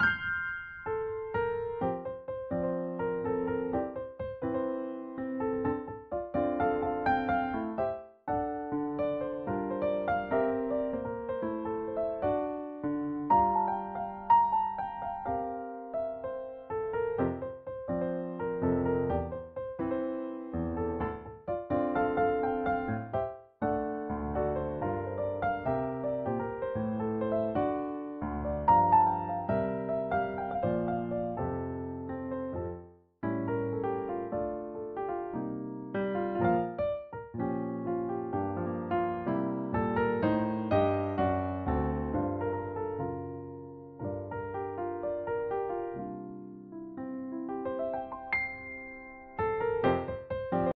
you